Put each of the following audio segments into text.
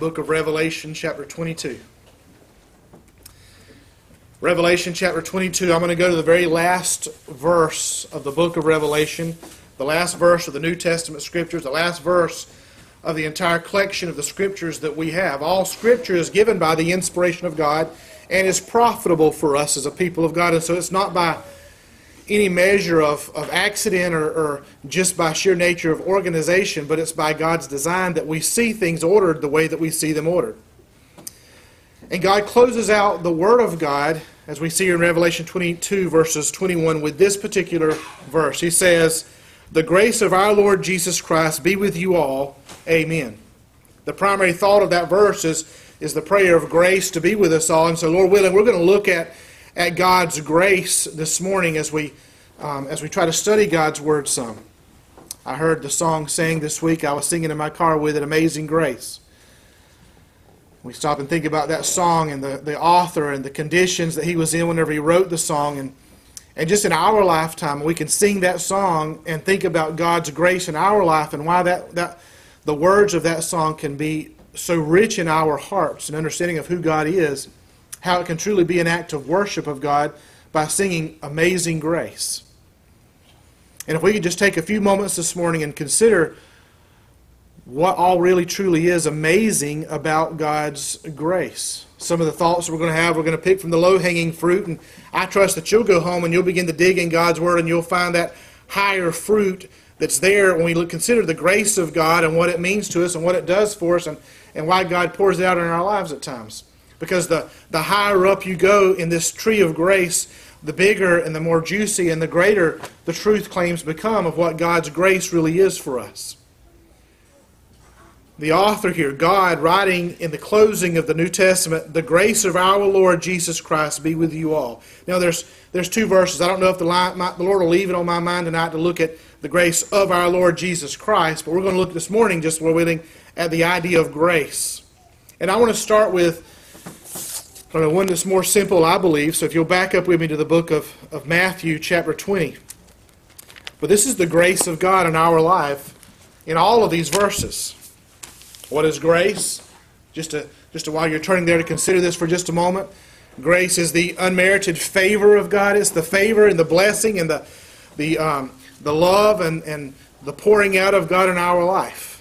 book of Revelation, chapter 22. Revelation, chapter 22. I'm going to go to the very last verse of the book of Revelation, the last verse of the New Testament scriptures, the last verse of the entire collection of the scriptures that we have. All scripture is given by the inspiration of God and is profitable for us as a people of God. And so it's not by any measure of, of accident or, or just by sheer nature of organization, but it's by God's design that we see things ordered the way that we see them ordered. And God closes out the Word of God, as we see in Revelation 22, verses 21, with this particular verse. He says, The grace of our Lord Jesus Christ be with you all. Amen. The primary thought of that verse is, is the prayer of grace to be with us all. And so, Lord willing, we're going to look at at God's grace this morning as we um, as we try to study God's Word some. I heard the song sang this week. I was singing in my car with it, Amazing Grace. We stop and think about that song and the, the author and the conditions that he was in whenever he wrote the song. And, and just in our lifetime, we can sing that song and think about God's grace in our life and why that, that the words of that song can be so rich in our hearts and understanding of who God is how it can truly be an act of worship of God by singing Amazing Grace. And if we could just take a few moments this morning and consider what all really truly is amazing about God's grace. Some of the thoughts we're going to have, we're going to pick from the low hanging fruit. And I trust that you'll go home and you'll begin to dig in God's Word and you'll find that higher fruit that's there when we consider the grace of God and what it means to us and what it does for us and, and why God pours it out in our lives at times. Because the, the higher up you go in this tree of grace, the bigger and the more juicy and the greater the truth claims become of what God's grace really is for us. The author here, God, writing in the closing of the New Testament, the grace of our Lord Jesus Christ be with you all. Now, there's, there's two verses. I don't know if the, line, my, the Lord will leave it on my mind tonight to look at the grace of our Lord Jesus Christ, but we're going to look this morning, just while waiting, at the idea of grace. And I want to start with Kind of one that's more simple, I believe. So if you'll back up with me to the book of, of Matthew, chapter 20. But this is the grace of God in our life in all of these verses. What is grace? Just, to, just to, while you're turning there to consider this for just a moment. Grace is the unmerited favor of God. It's the favor and the blessing and the, the, um, the love and, and the pouring out of God in our life.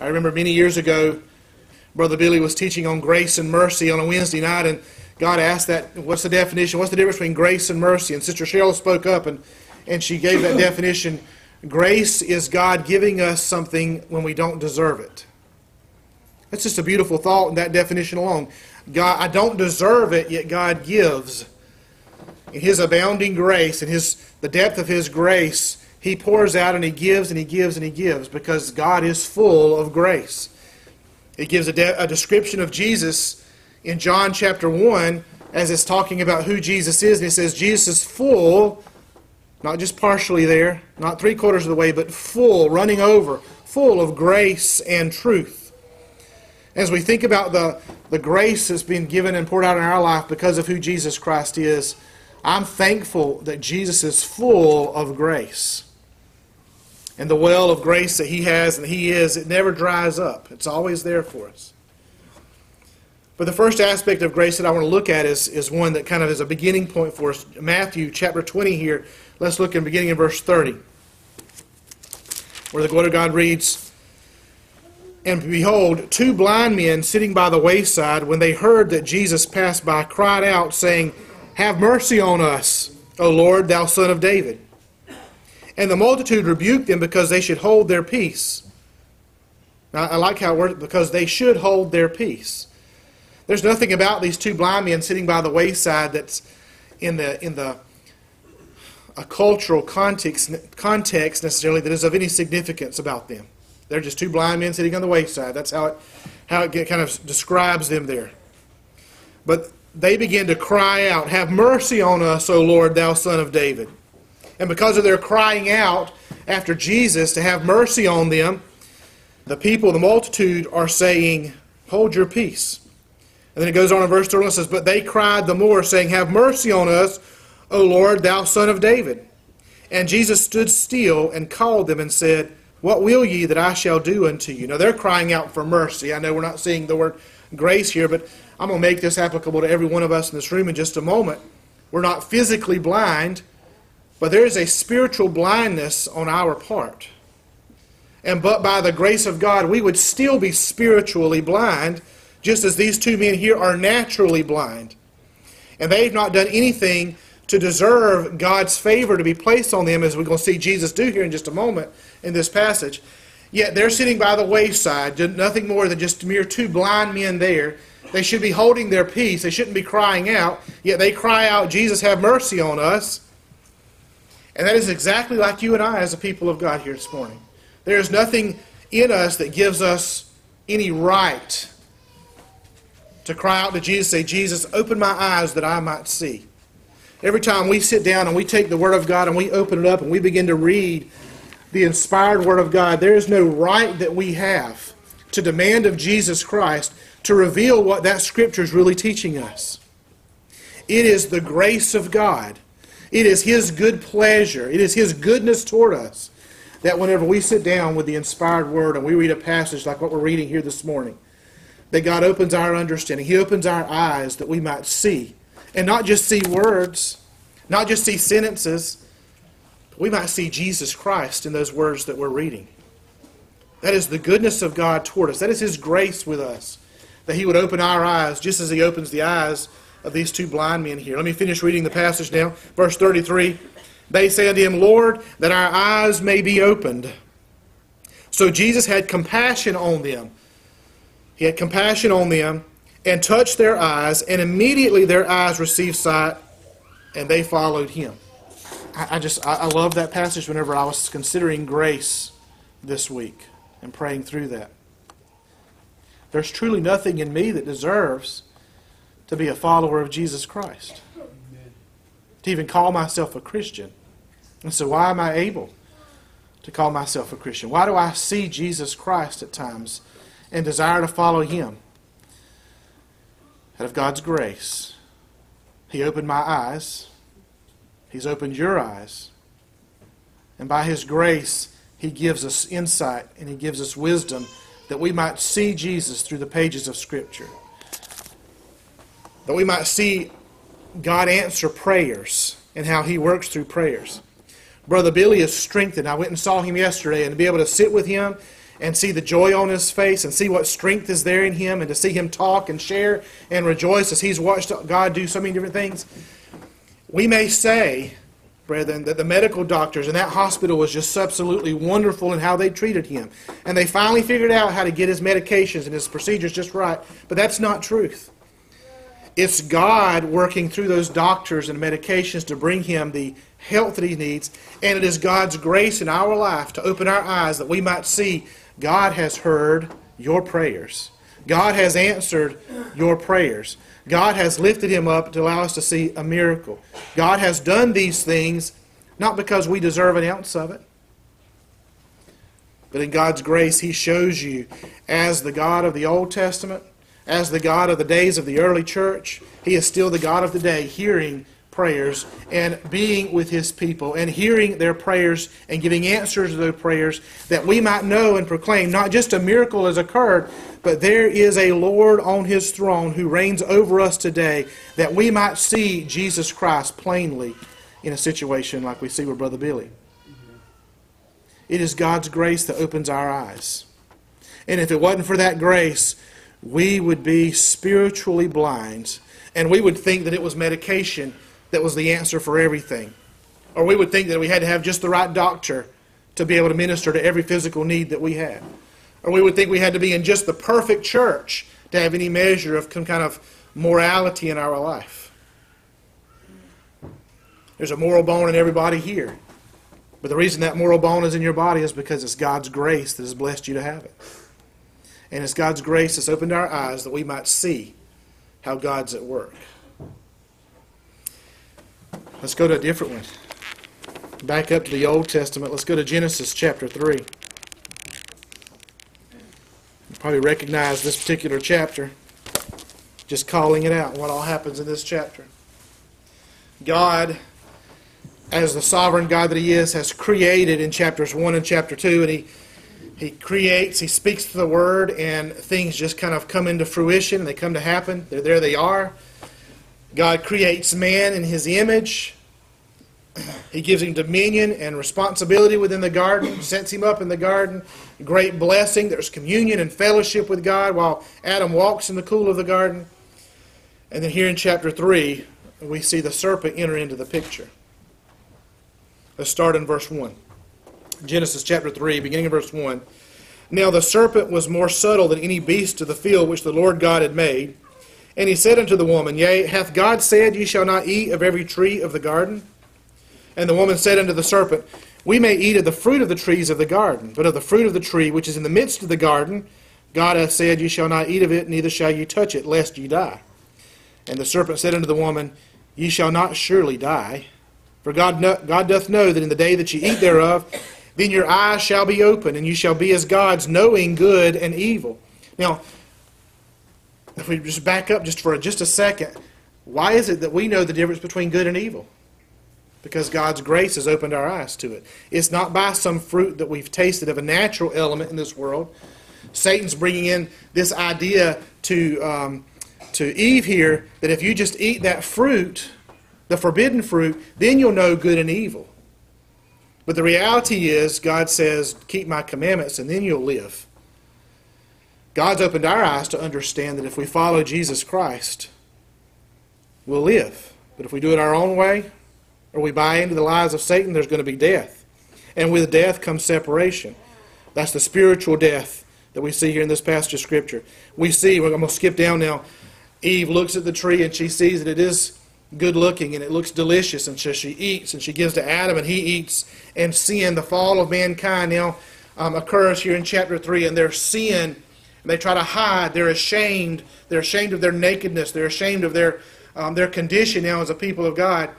I remember many years ago Brother Billy was teaching on grace and mercy on a Wednesday night, and God asked that, what's the definition? What's the difference between grace and mercy? And Sister Cheryl spoke up, and, and she gave that definition. Grace is God giving us something when we don't deserve it. That's just a beautiful thought in that definition alone. God, I don't deserve it, yet God gives. In His abounding grace and His the depth of His grace, He pours out and He gives and He gives and He gives because God is full of grace. It gives a, de- a description of Jesus in John chapter 1 as it's talking about who Jesus is. And it says, Jesus is full, not just partially there, not three quarters of the way, but full, running over, full of grace and truth. As we think about the, the grace that's been given and poured out in our life because of who Jesus Christ is, I'm thankful that Jesus is full of grace and the well of grace that He has and He is, it never dries up. It's always there for us. But the first aspect of grace that I want to look at is, is one that kind of is a beginning point for us. Matthew chapter 20 here. Let's look in beginning in verse 30, where the Word of God reads, And behold, two blind men sitting by the wayside, when they heard that Jesus passed by, cried out, saying, Have mercy on us, O Lord, thou son of David. And the multitude rebuked them because they should hold their peace. Now, I like how it works because they should hold their peace. There's nothing about these two blind men sitting by the wayside that's in the in the a cultural context context necessarily that is of any significance about them. They're just two blind men sitting on the wayside. That's how it how it kind of describes them there. But they begin to cry out, "Have mercy on us, O Lord, thou son of David." And because of their crying out after Jesus to have mercy on them, the people, the multitude, are saying, Hold your peace. And then it goes on in verse 31 and says, But they cried the more, saying, Have mercy on us, O Lord, thou son of David. And Jesus stood still and called them and said, What will ye that I shall do unto you? Now they're crying out for mercy. I know we're not seeing the word grace here, but I'm going to make this applicable to every one of us in this room in just a moment. We're not physically blind, but there is a spiritual blindness on our part. And but by the grace of God, we would still be spiritually blind, just as these two men here are naturally blind. And they've not done anything to deserve God's favor to be placed on them, as we're going to see Jesus do here in just a moment in this passage. Yet they're sitting by the wayside, nothing more than just mere two blind men there. They should be holding their peace. They shouldn't be crying out. Yet they cry out, Jesus, have mercy on us. And that is exactly like you and I as a people of God here this morning. There is nothing in us that gives us any right to cry out to Jesus, say, Jesus, open my eyes that I might see. Every time we sit down and we take the Word of God and we open it up and we begin to read the inspired Word of God, there is no right that we have to demand of Jesus Christ to reveal what that Scripture is really teaching us. It is the grace of God. It is His good pleasure. It is His goodness toward us that whenever we sit down with the inspired Word and we read a passage like what we're reading here this morning, that God opens our understanding. He opens our eyes that we might see. And not just see words, not just see sentences, we might see Jesus Christ in those words that we're reading. That is the goodness of God toward us. That is His grace with us. That He would open our eyes just as He opens the eyes of these two blind men here. Let me finish reading the passage now. Verse 33 They say unto Him, Lord, that our eyes may be opened. So Jesus had compassion on them he had compassion on them and touched their eyes, and immediately their eyes received sight, and they followed him. I, I just, I, I love that passage whenever I was considering grace this week and praying through that. There's truly nothing in me that deserves to be a follower of Jesus Christ, to even call myself a Christian. And so, why am I able to call myself a Christian? Why do I see Jesus Christ at times and desire to follow Him. Out of God's grace, He opened my eyes. He's opened your eyes. And by His grace, He gives us insight and He gives us wisdom that we might see Jesus through the pages of Scripture. That we might see God answer prayers and how He works through prayers. Brother Billy is strengthened. I went and saw him yesterday, and to be able to sit with him and see the joy on his face and see what strength is there in him and to see him talk and share and rejoice as he's watched God do so many different things. We may say, brethren, that the medical doctors in that hospital was just absolutely wonderful in how they treated him. And they finally figured out how to get his medications and his procedures just right. But that's not truth. It's God working through those doctors and medications to bring him the health that he needs. And it is God's grace in our life to open our eyes that we might see God has heard your prayers. God has answered your prayers. God has lifted him up to allow us to see a miracle. God has done these things not because we deserve an ounce of it, but in God's grace, He shows you as the God of the Old Testament, as the God of the days of the early church, He is still the God of the day, hearing prayers and being with his people and hearing their prayers and giving answers to their prayers that we might know and proclaim not just a miracle has occurred, but there is a Lord on his throne who reigns over us today that we might see Jesus Christ plainly in a situation like we see with Brother Billy. It is God's grace that opens our eyes. And if it wasn't for that grace, we would be spiritually blind and we would think that it was medication that was the answer for everything. Or we would think that we had to have just the right doctor to be able to minister to every physical need that we had. Or we would think we had to be in just the perfect church to have any measure of some kind of morality in our life. There's a moral bone in everybody here. But the reason that moral bone is in your body is because it's God's grace that has blessed you to have it. And it's God's grace that's opened our eyes that we might see how God's at work. Let's go to a different one. Back up to the Old Testament. Let's go to Genesis chapter 3. You probably recognize this particular chapter. Just calling it out, what all happens in this chapter. God, as the sovereign God that He is, has created in chapters 1 and chapter 2, and He, He creates, he speaks the word, and things just kind of come into fruition. They come to happen. They're there, they are. God creates man in his image. He gives him dominion and responsibility within the garden, sets him up in the garden. Great blessing. There's communion and fellowship with God while Adam walks in the cool of the garden. And then here in chapter 3, we see the serpent enter into the picture. Let's start in verse 1. Genesis chapter 3, beginning of verse 1. Now the serpent was more subtle than any beast of the field which the Lord God had made. And he said unto the woman, Yea, hath God said, Ye shall not eat of every tree of the garden? And the woman said unto the serpent, We may eat of the fruit of the trees of the garden, but of the fruit of the tree which is in the midst of the garden, God hath said, Ye shall not eat of it, neither shall ye touch it, lest ye die. And the serpent said unto the woman, Ye shall not surely die. For God, God doth know that in the day that ye eat thereof, then your eyes shall be open, and you shall be as gods, knowing good and evil. Now, if we just back up just for just a second, why is it that we know the difference between good and evil? Because God's grace has opened our eyes to it. It's not by some fruit that we've tasted of a natural element in this world. Satan's bringing in this idea to um, to Eve here that if you just eat that fruit, the forbidden fruit, then you'll know good and evil. But the reality is, God says, keep my commandments and then you'll live. God's opened our eyes to understand that if we follow Jesus Christ, we'll live. But if we do it our own way, or we buy into the lies of Satan, there's going to be death. And with death comes separation. That's the spiritual death that we see here in this passage of Scripture. We see, I'm going to skip down now. Eve looks at the tree and she sees that it is good looking and it looks delicious, and so she eats and she gives to Adam and he eats. And sin, the fall of mankind, now um, occurs here in chapter 3, and their sin, and they try to hide. They're ashamed. They're ashamed of their nakedness. They're ashamed of their, um, their condition now as a people of God.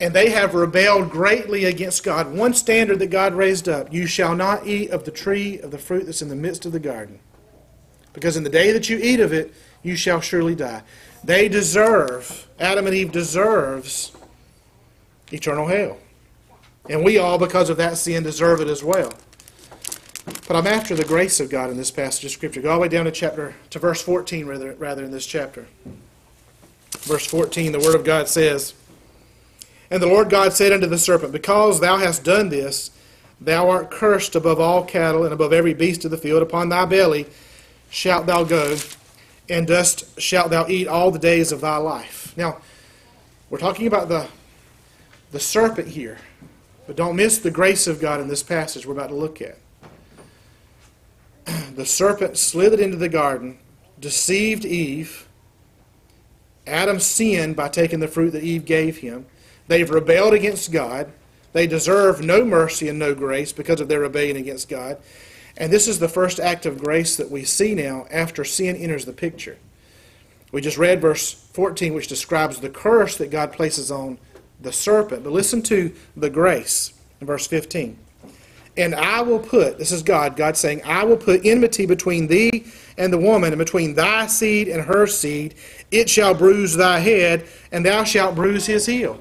And they have rebelled greatly against God. One standard that God raised up you shall not eat of the tree of the fruit that's in the midst of the garden. Because in the day that you eat of it, you shall surely die. They deserve, Adam and Eve deserves eternal hell. And we all, because of that sin, deserve it as well. But I'm after the grace of God in this passage of Scripture. Go all the way down to chapter to verse 14 rather, rather in this chapter. Verse 14, the Word of God says, And the Lord God said unto the serpent, Because thou hast done this, thou art cursed above all cattle and above every beast of the field. Upon thy belly shalt thou go, and dust shalt thou eat all the days of thy life. Now, we're talking about the, the serpent here, but don't miss the grace of God in this passage we're about to look at. The serpent slithered into the garden, deceived Eve. Adam sinned by taking the fruit that Eve gave him. They've rebelled against God. They deserve no mercy and no grace because of their rebellion against God. And this is the first act of grace that we see now after sin enters the picture. We just read verse 14, which describes the curse that God places on the serpent. But listen to the grace in verse 15. And I will put, this is God, God saying, I will put enmity between thee and the woman, and between thy seed and her seed. It shall bruise thy head, and thou shalt bruise his heel.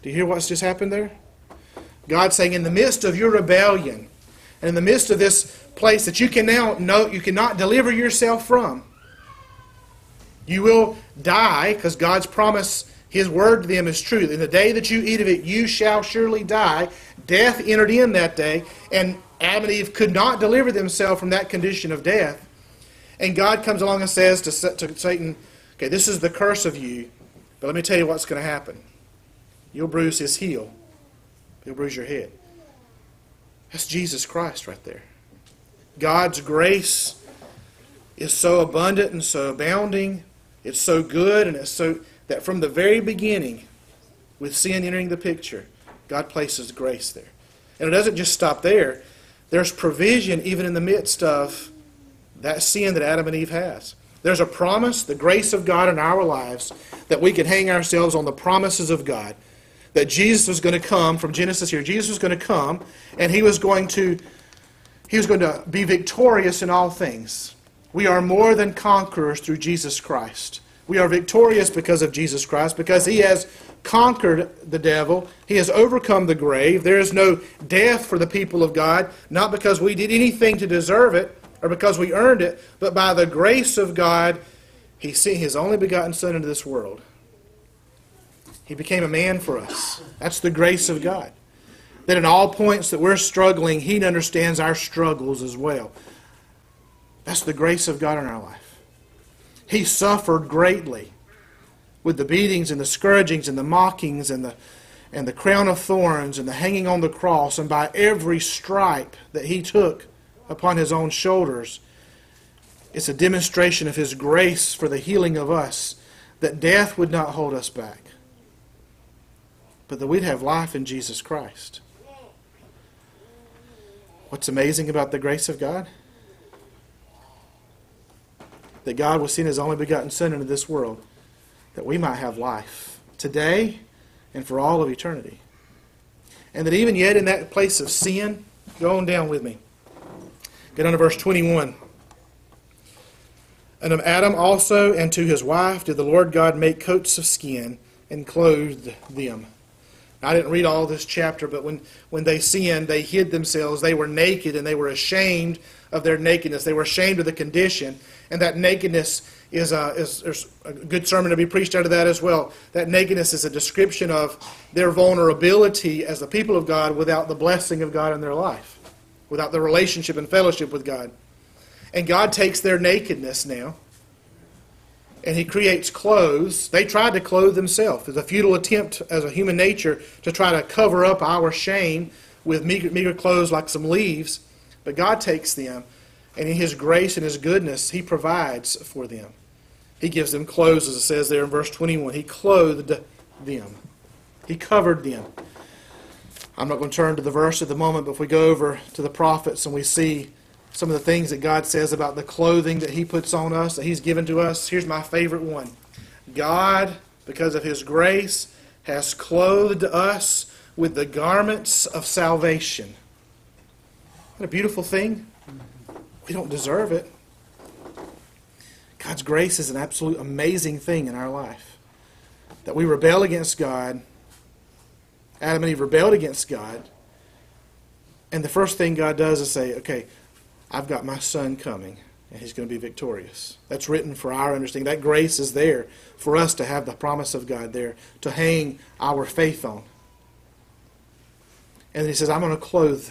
Do you hear what's just happened there? God saying, in the midst of your rebellion, and in the midst of this place that you can now know you cannot deliver yourself from, you will die because God's promise, His word to them is true. In the day that you eat of it, you shall surely die. Death entered in that day, and Adam and Eve could not deliver themselves from that condition of death. And God comes along and says to, to Satan, Okay, this is the curse of you, but let me tell you what's going to happen. You'll bruise his heel He'll bruise your head. That's Jesus Christ right there. God's grace is so abundant and so abounding. It's so good and it's so that from the very beginning, with sin entering the picture, God places grace there. And it doesn't just stop there. There's provision even in the midst of that sin that Adam and Eve has. There's a promise, the grace of God in our lives, that we can hang ourselves on the promises of God that Jesus was going to come from Genesis here. Jesus was going to come and he was going to he was going to be victorious in all things. We are more than conquerors through Jesus Christ. We are victorious because of Jesus Christ, because he has conquered the devil. He has overcome the grave. There is no death for the people of God, not because we did anything to deserve it or because we earned it, but by the grace of God, he sent his only begotten Son into this world. He became a man for us. That's the grace of God. That in all points that we're struggling, he understands our struggles as well. That's the grace of God in our life. He suffered greatly with the beatings and the scourgings and the mockings and the, and the crown of thorns and the hanging on the cross, and by every stripe that he took upon his own shoulders. It's a demonstration of his grace for the healing of us, that death would not hold us back, but that we'd have life in Jesus Christ. What's amazing about the grace of God? that God was seen as only begotten Son into this world that we might have life today and for all of eternity. And that even yet in that place of sin, go on down with me. Get on to verse 21. And of Adam also and to his wife did the Lord God make coats of skin and clothed them. I didn't read all this chapter, but when, when they sinned, they hid themselves. They were naked and they were ashamed of their nakedness. They were ashamed of the condition. And that nakedness is a, is, there's a good sermon to be preached out of that as well. That nakedness is a description of their vulnerability as the people of God without the blessing of God in their life, without the relationship and fellowship with God. And God takes their nakedness now and he creates clothes. They tried to clothe themselves. It's a futile attempt as a human nature to try to cover up our shame with meager, meager clothes like some leaves. But God takes them, and in his grace and his goodness, he provides for them. He gives them clothes, as it says there in verse 21. He clothed them, he covered them. I'm not going to turn to the verse at the moment, but if we go over to the prophets and we see some of the things that God says about the clothing that He puts on us, that He's given to us. Here's my favorite one God, because of His grace, has clothed us with the garments of salvation. What a beautiful thing. We don't deserve it. God's grace is an absolute amazing thing in our life. That we rebel against God. Adam and Eve rebelled against God. And the first thing God does is say, okay, I've got my son coming, and he's going to be victorious. That's written for our understanding. That grace is there for us to have the promise of God there, to hang our faith on. And he says, I'm going to clothe.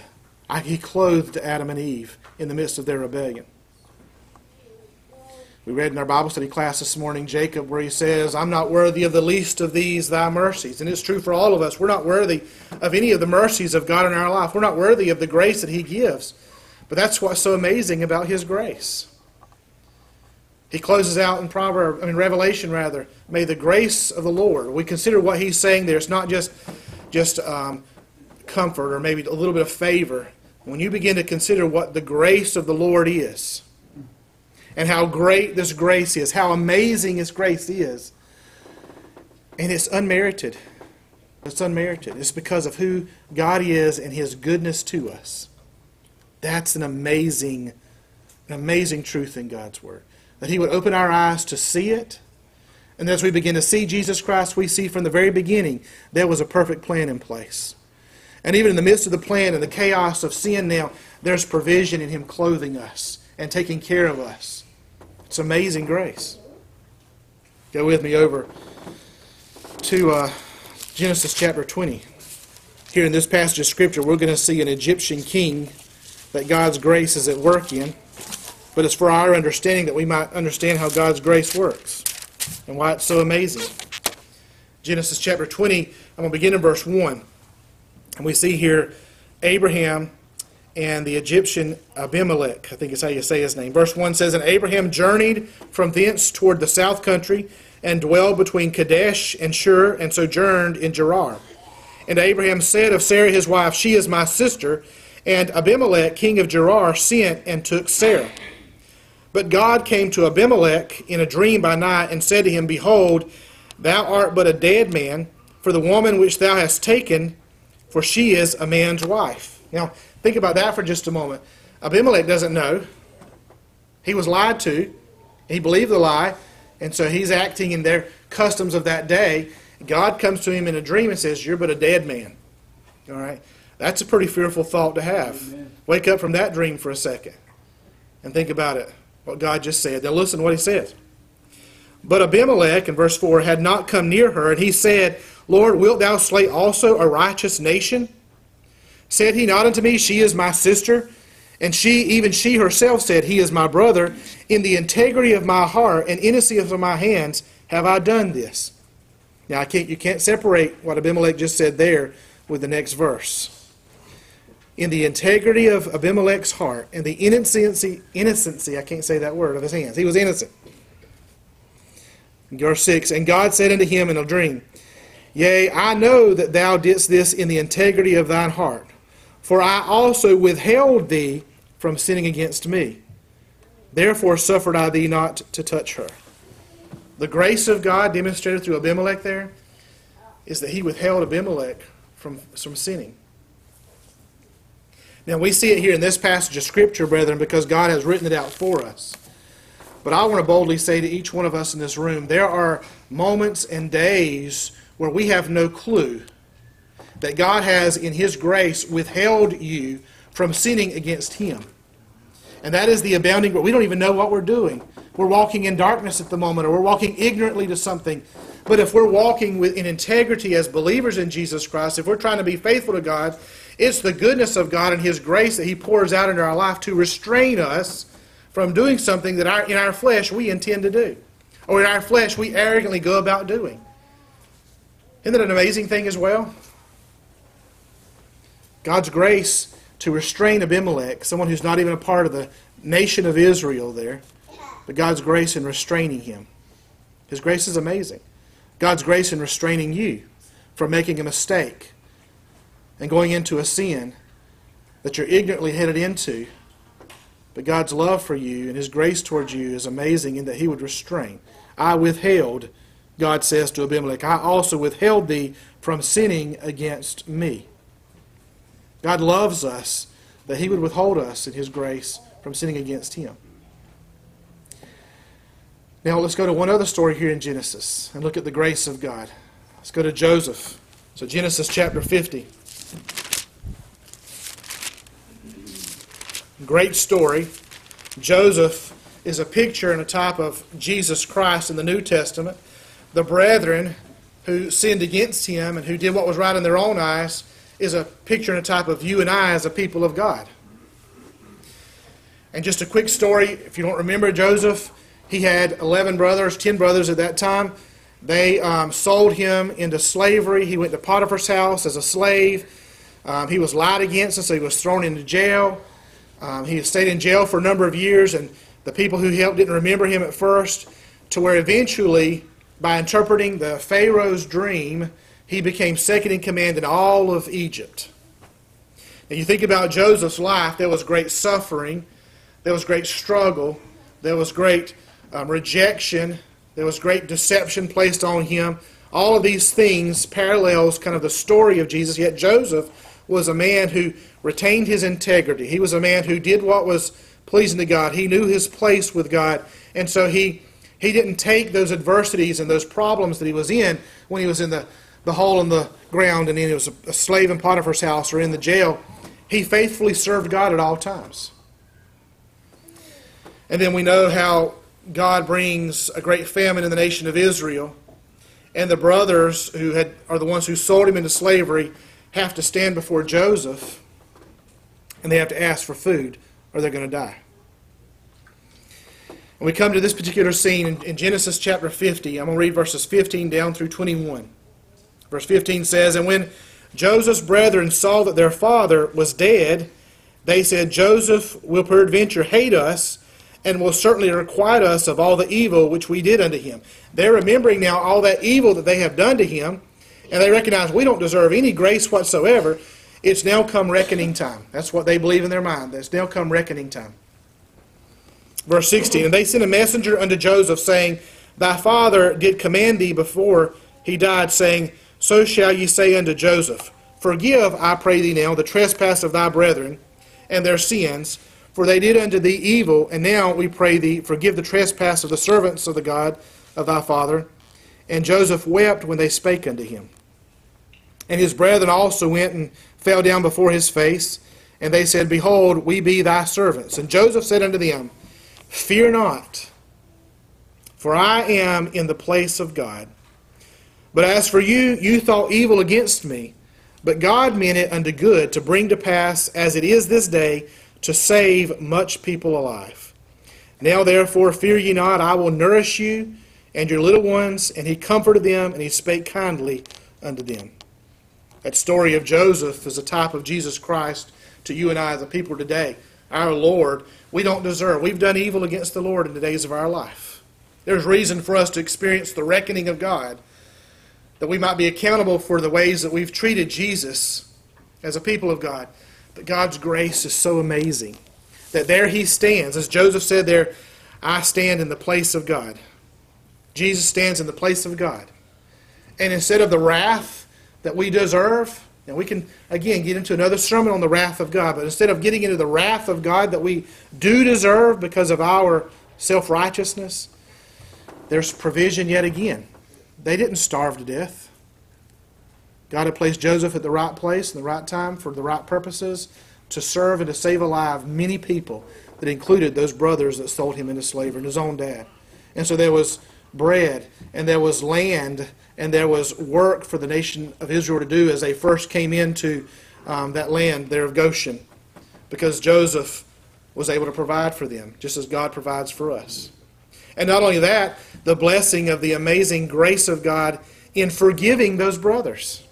I, he clothed Adam and Eve in the midst of their rebellion. We read in our Bible study class this morning Jacob, where he says, I'm not worthy of the least of these thy mercies. And it's true for all of us. We're not worthy of any of the mercies of God in our life. We're not worthy of the grace that he gives. But that's what's so amazing about his grace. He closes out in Proverb, I mean Revelation rather, may the grace of the Lord. We consider what he's saying there. It's not just just um, comfort or maybe a little bit of favor. When you begin to consider what the grace of the Lord is, and how great this grace is, how amazing His grace is, and it's unmerited. It's unmerited. It's because of who God is and His goodness to us. That's an amazing, an amazing truth in God's Word. That He would open our eyes to see it. And as we begin to see Jesus Christ, we see from the very beginning there was a perfect plan in place. And even in the midst of the plan and the chaos of sin now, there's provision in Him clothing us and taking care of us. It's amazing grace. Go with me over to uh, Genesis chapter 20. Here in this passage of Scripture, we're going to see an Egyptian king that God's grace is at work in, but it's for our understanding that we might understand how God's grace works and why it's so amazing. Genesis chapter 20, I'm going to begin in verse 1. And we see here Abraham and the Egyptian Abimelech, I think is how you say his name. Verse 1 says, And Abraham journeyed from thence toward the south country, and dwelled between Kadesh and Shur, and sojourned in Gerar. And Abraham said of Sarah his wife, She is my sister. And Abimelech, king of Gerar, sent and took Sarah. But God came to Abimelech in a dream by night and said to him, Behold, thou art but a dead man, for the woman which thou hast taken, for she is a man's wife. Now, think about that for just a moment. Abimelech doesn't know. He was lied to. He believed the lie. And so he's acting in their customs of that day. God comes to him in a dream and says, You're but a dead man. All right? That's a pretty fearful thought to have. Amen. Wake up from that dream for a second and think about it, what God just said. Now listen to what he says. But Abimelech, in verse 4, had not come near her, and he said, Lord, wilt thou slay also a righteous nation? Said he not unto me, She is my sister? And she, even she herself said, He is my brother. In the integrity of my heart and innocency of my hands have I done this. Now I can't, you can't separate what Abimelech just said there with the next verse. In the integrity of Abimelech's heart and the innocency, innocency, I can't say that word, of his hands. He was innocent. Verse 6 And God said unto him in a dream, Yea, I know that thou didst this in the integrity of thine heart, for I also withheld thee from sinning against me. Therefore suffered I thee not to touch her. The grace of God demonstrated through Abimelech there is that he withheld Abimelech from, from sinning. Now we see it here in this passage of Scripture, brethren, because God has written it out for us. But I want to boldly say to each one of us in this room there are moments and days where we have no clue that God has, in His grace, withheld you from sinning against Him. And that is the abounding, we don't even know what we're doing. We're walking in darkness at the moment, or we're walking ignorantly to something. But if we're walking with, in integrity as believers in Jesus Christ, if we're trying to be faithful to God, it's the goodness of God and His grace that He pours out into our life to restrain us from doing something that our, in our flesh we intend to do, or in our flesh we arrogantly go about doing. Isn't that an amazing thing as well? God's grace to restrain Abimelech, someone who's not even a part of the nation of Israel there, but God's grace in restraining him. His grace is amazing. God's grace in restraining you from making a mistake and going into a sin that you're ignorantly headed into but God's love for you and His grace towards you is amazing in that He would restrain. I withheld, God says to Abimelech, I also withheld thee from sinning against me. God loves us that He would withhold us in His grace from sinning against Him. Now let's go to one other story here in Genesis and look at the grace of God. Let's go to Joseph. So, Genesis chapter 50. Great story. Joseph is a picture and a type of Jesus Christ in the New Testament. The brethren who sinned against him and who did what was right in their own eyes is a picture and a type of you and I as a people of God. And just a quick story if you don't remember Joseph, he had 11 brothers, 10 brothers at that time. They um, sold him into slavery. He went to Potiphar's house as a slave. Um, he was lied against, and so he was thrown into jail. Um, he stayed in jail for a number of years, and the people who helped didn't remember him at first, to where eventually, by interpreting the Pharaoh's dream, he became second in command in all of Egypt. And you think about Joseph's life, there was great suffering, there was great struggle, there was great um, rejection, there was great deception placed on him. All of these things parallels kind of the story of Jesus, yet Joseph was a man who retained his integrity. He was a man who did what was pleasing to God. He knew his place with God. And so he, he didn't take those adversities and those problems that he was in when he was in the, the hole in the ground and then he was a, a slave in Potiphar's house or in the jail. He faithfully served God at all times. And then we know how God brings a great famine in the nation of Israel. And the brothers who had, are the ones who sold him into slavery have to stand before Joseph and they have to ask for food or they're going to die. And we come to this particular scene in, in Genesis chapter 50. I'm going to read verses 15 down through 21. Verse 15 says, And when Joseph's brethren saw that their father was dead, they said, Joseph will peradventure hate us and will certainly requite us of all the evil which we did unto him. They're remembering now all that evil that they have done to him, and they recognize we don't deserve any grace whatsoever. It's now come reckoning time. That's what they believe in their mind. It's now come reckoning time. Verse 16 And they sent a messenger unto Joseph, saying, Thy father did command thee before he died, saying, So shall ye say unto Joseph, Forgive, I pray thee now, the trespass of thy brethren and their sins, for they did unto thee evil, and now we pray thee, forgive the trespass of the servants of the God of thy father. And Joseph wept when they spake unto him. And his brethren also went and fell down before his face. And they said, Behold, we be thy servants. And Joseph said unto them, Fear not, for I am in the place of God. But as for you, you thought evil against me, but God meant it unto good to bring to pass, as it is this day, to save much people alive. Now therefore, fear ye not, I will nourish you and your little ones. And he comforted them, and he spake kindly unto them. That story of Joseph is a type of Jesus Christ to you and I a people today. Our Lord, we don't deserve. We've done evil against the Lord in the days of our life. There's reason for us to experience the reckoning of God, that we might be accountable for the ways that we've treated Jesus as a people of God. But God's grace is so amazing that there he stands. As Joseph said there, I stand in the place of God. Jesus stands in the place of God. And instead of the wrath that we deserve, and we can, again, get into another sermon on the wrath of God, but instead of getting into the wrath of God that we do deserve because of our self righteousness, there's provision yet again. They didn't starve to death. God had placed Joseph at the right place in the right time for the right purposes to serve and to save alive many people that included those brothers that sold him into slavery and his own dad. And so there was bread and there was land and there was work for the nation of Israel to do as they first came into um, that land there of Goshen because Joseph was able to provide for them just as God provides for us. And not only that, the blessing of the amazing grace of God in forgiving those brothers.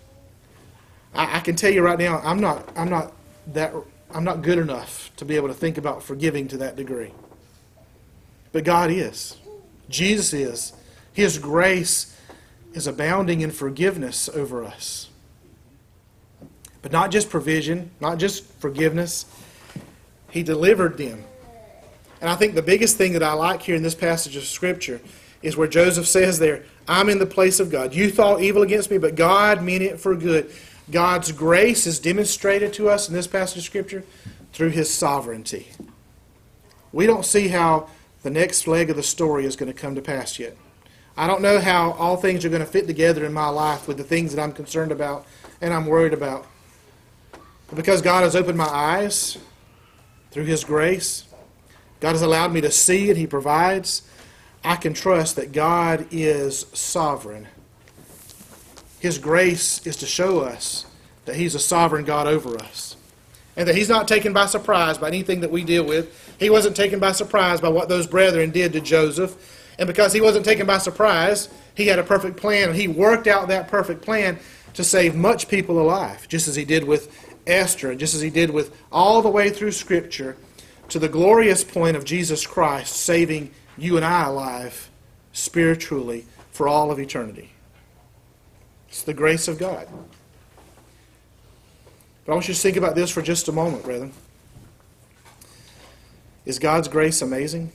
I, I can tell you right now, I'm not, I'm not that, I'm not good enough to be able to think about forgiving to that degree. But God is. Jesus is. His grace is abounding in forgiveness over us. But not just provision, not just forgiveness. He delivered them. And I think the biggest thing that I like here in this passage of Scripture is where Joseph says there, I'm in the place of God. You thought evil against me, but God meant it for good. God's grace is demonstrated to us in this passage of Scripture through His sovereignty. We don't see how the next leg of the story is going to come to pass yet. I don't know how all things are going to fit together in my life with the things that I'm concerned about and I'm worried about. But because God has opened my eyes through His grace, God has allowed me to see it, He provides, I can trust that God is sovereign. His grace is to show us that He's a sovereign God over us and that He's not taken by surprise by anything that we deal with he wasn't taken by surprise by what those brethren did to Joseph. And because he wasn't taken by surprise, he had a perfect plan. And he worked out that perfect plan to save much people alive, just as he did with Esther, and just as he did with all the way through Scripture, to the glorious point of Jesus Christ saving you and I alive spiritually for all of eternity. It's the grace of God. But I want you to think about this for just a moment, brethren. Is God's grace amazing?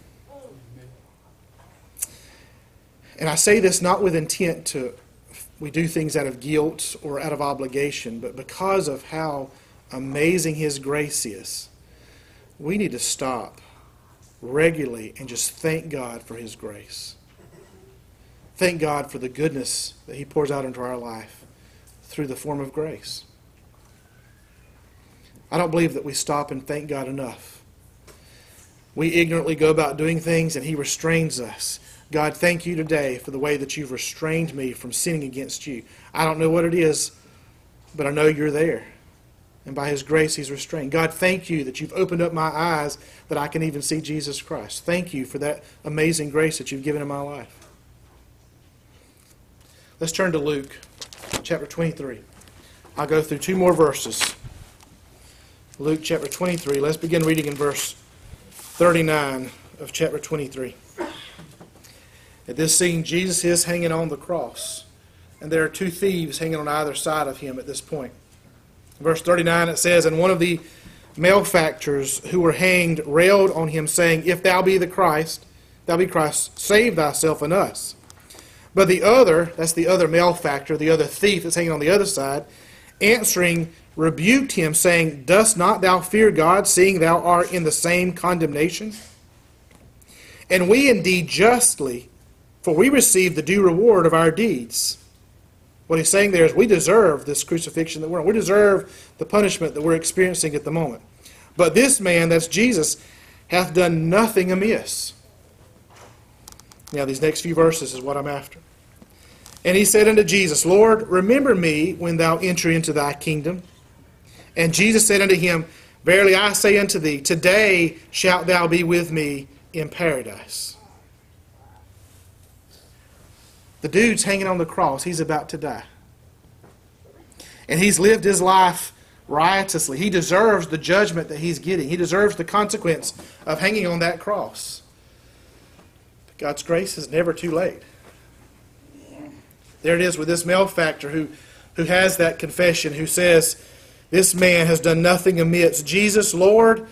And I say this not with intent to we do things out of guilt or out of obligation, but because of how amazing His grace is. We need to stop regularly and just thank God for His grace. Thank God for the goodness that He pours out into our life through the form of grace. I don't believe that we stop and thank God enough we ignorantly go about doing things and He restrains us. God, thank you today for the way that you've restrained me from sinning against you. I don't know what it is, but I know you're there. And by His grace, He's restrained. God, thank you that you've opened up my eyes that I can even see Jesus Christ. Thank you for that amazing grace that you've given in my life. Let's turn to Luke chapter 23. I'll go through two more verses. Luke chapter 23. Let's begin reading in verse 39 of chapter 23. At this scene, Jesus is hanging on the cross, and there are two thieves hanging on either side of him at this point. verse 39 it says, And one of the malefactors who were hanged railed on him, saying, If thou be the Christ, thou be Christ, save thyself and us. But the other, that's the other malefactor, the other thief that's hanging on the other side, answering, rebuked him, saying, Dost not thou fear God, seeing thou art in the same condemnation? And we indeed justly, For we receive the due reward of our deeds. What he's saying there is we deserve this crucifixion that we're on. We deserve the punishment that we're experiencing at the moment. But this man, that's Jesus, hath done nothing amiss. Now, these next few verses is what I'm after. And he said unto Jesus, Lord, remember me when thou enter into thy kingdom. And Jesus said unto him, Verily I say unto thee, today shalt thou be with me in paradise. The dude's hanging on the cross. He's about to die. And he's lived his life riotously. He deserves the judgment that he's getting, he deserves the consequence of hanging on that cross. But God's grace is never too late. There it is with this malefactor who, who has that confession, who says, This man has done nothing amiss. Jesus, Lord,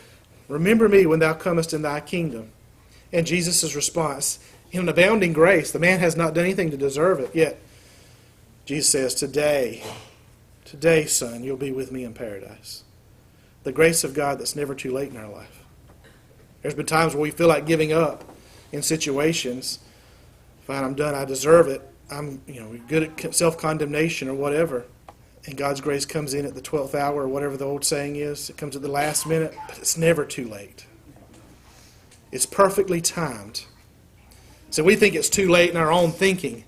remember me when thou comest in thy kingdom. And Jesus' response, in an abounding grace, the man has not done anything to deserve it, yet Jesus says, Today, today, son, you'll be with me in paradise. The grace of God that's never too late in our life. There's been times where we feel like giving up in situations. Fine, I'm done. I deserve it. I'm, you know, good at self condemnation or whatever. And God's grace comes in at the 12th hour or whatever the old saying is. It comes at the last minute, but it's never too late. It's perfectly timed. So we think it's too late in our own thinking,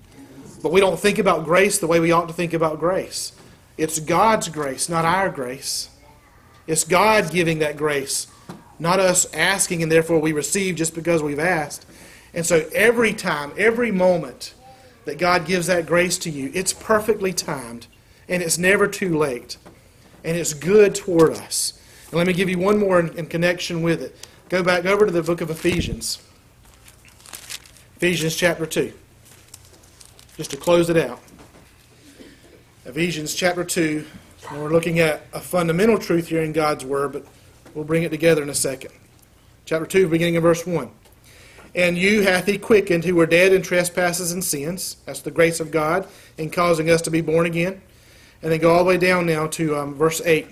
but we don't think about grace the way we ought to think about grace. It's God's grace, not our grace. It's God giving that grace, not us asking and therefore we receive just because we've asked. And so every time, every moment, that God gives that grace to you. It's perfectly timed, and it's never too late, and it's good toward us. And let me give you one more in, in connection with it. Go back over to the book of Ephesians. Ephesians chapter 2. Just to close it out. Ephesians chapter 2. And we're looking at a fundamental truth here in God's Word, but we'll bring it together in a second. Chapter 2, beginning in verse 1. And you hath he quickened who were dead in trespasses and sins. That's the grace of God in causing us to be born again. And then go all the way down now to um, verse 8.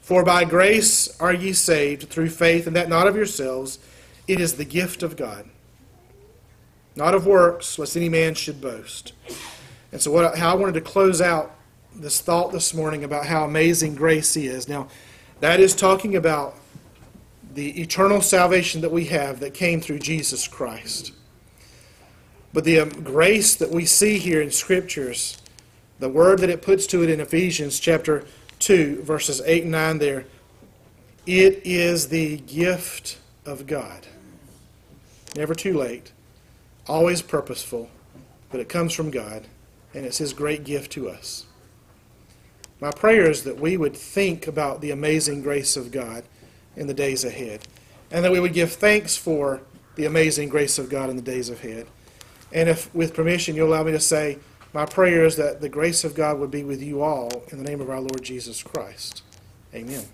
For by grace are ye saved through faith, and that not of yourselves. It is the gift of God. Not of works, lest any man should boast. And so, what, how I wanted to close out this thought this morning about how amazing grace is. Now, that is talking about the eternal salvation that we have that came through Jesus Christ. But the um, grace that we see here in Scriptures, the word that it puts to it in Ephesians chapter 2, verses 8 and 9 there, it is the gift of God. Never too late, always purposeful, but it comes from God, and it's His great gift to us. My prayer is that we would think about the amazing grace of God in the days ahead. And that we would give thanks for the amazing grace of God in the days ahead. And if, with permission, you'll allow me to say, my prayer is that the grace of God would be with you all in the name of our Lord Jesus Christ. Amen.